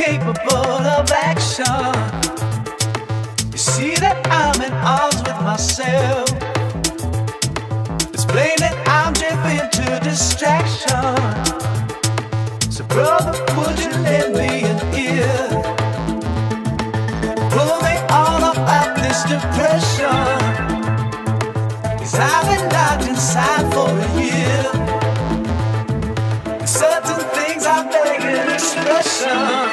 Full of action. You see that I'm in odds with myself. It's plain that I'm drifting to distraction. So, brother, would you lend me an ear? Pull me all up out this depression. Cause I've been locked inside for a year. Certain things are begging expression.